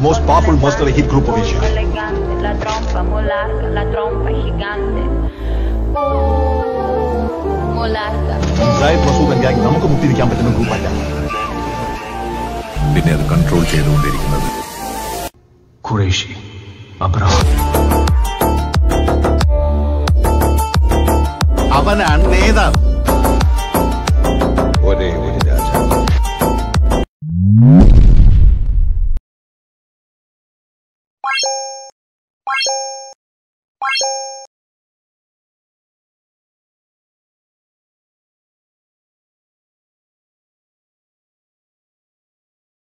most powerful mercenary hit group of Asia. elegante, la trompa molarga, la trompa gigante. Molarga. Zahid Masood and gang നമുക്ക് മുക്തിരിക്കാൻ പറ്റുന്ന group അല്ല പിന്നെ അത് control ചെയ്തുകൊണ്ടിരിക്കുന്നത് Qureshi Abraham അവനാണ് നേതാവ് Wow.